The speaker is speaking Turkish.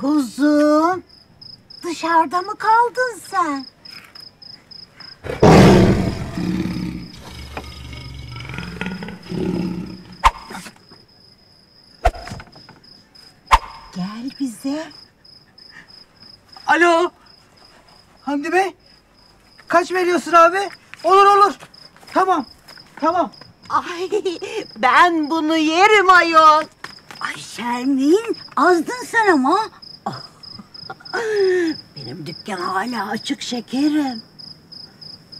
Kuzum, dışarıda mı kaldın sen? Gel bize. Alo. Hamdi Bey. Kaç veriyorsun abi? Olur olur. Tamam. Tamam. Ay ben bunu yerim ayol. Ay Şermin azdın sen ama. Benim dükkan hala açık şekerim.